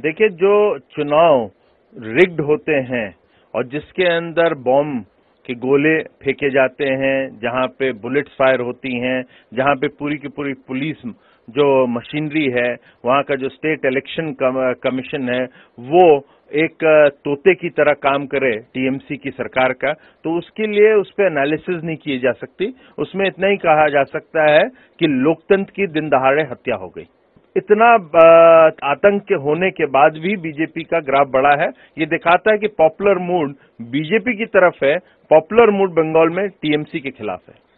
देखिए, जो चुनाव रिग्ड होते हैं और जिसके अंदर बॉम्ब के गोले फेंके जाते हैं, जहाँ पे बुलेट्स फायर होती हैं, जहाँ पे पूरी की पूरी पुलिस जो मशीनरी है, वहाँ का जो स्टेट इलेक्शन कमीशन है, वो एक तोते की तरह काम करे टीएमसी की सरकार का। तो उसके लिए उस पर एनालिसिस नहीं की जा सकती। उसमें इतना ही कहा जा सकता है कि लोकतंत्र की दिन दहाड़े हत्या हो गई। इतना आतंक के होने के बाद भी बीजेपी का ग्राफ बढ़ा है। ये दिखाता है कि पॉपुलर मूड बीजेपी की तरफ़ है, पॉपुलर मूड बंगाल में टीएमसी के खिलाफ है।